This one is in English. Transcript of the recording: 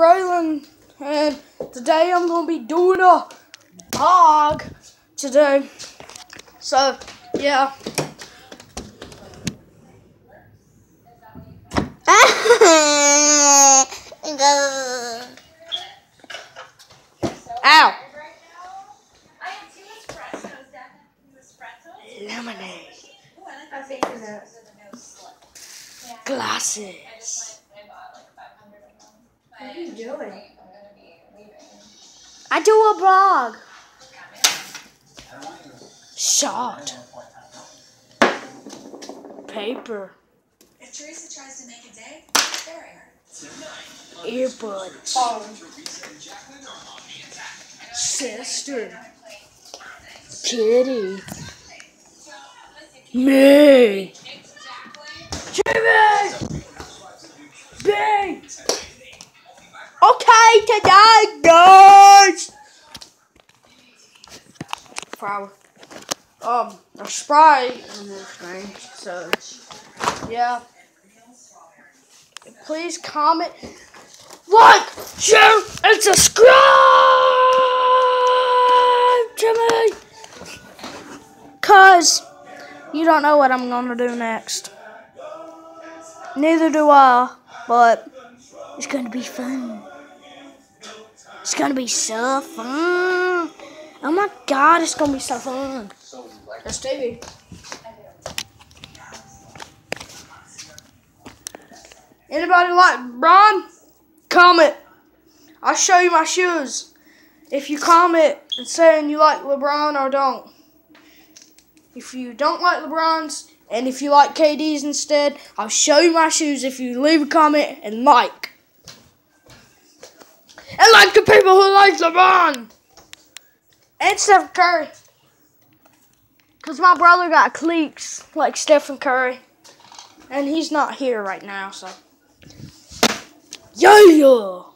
Braylon, and today I'm gonna be doing a vlog today. So, yeah. Ow! Lemonade. Glasses. What are you doing? I do a blog. Shot. Paper. If Teresa tries to make a day, bury her. Earbuds. Sister. Kitty. Me. Jimmy. Okay, today, guys. Flower. Um, a Sprite thing. So, yeah. Please comment, like, share, and subscribe to me. Cause you don't know what I'm gonna do next. Neither do I, but it's gonna be fun. It's gonna be so fun. Oh my god, it's gonna be so fun. That's Stevie. Anybody like LeBron? Comment. I'll show you my shoes. If you comment and saying you like LeBron or don't. If you don't like LeBron's and if you like KD's instead, I'll show you my shoes if you leave a comment and like. And like the people who like LeBron. And Stephen Curry. Because my brother got cleats like Stephen Curry. And he's not here right now, so. Yeah!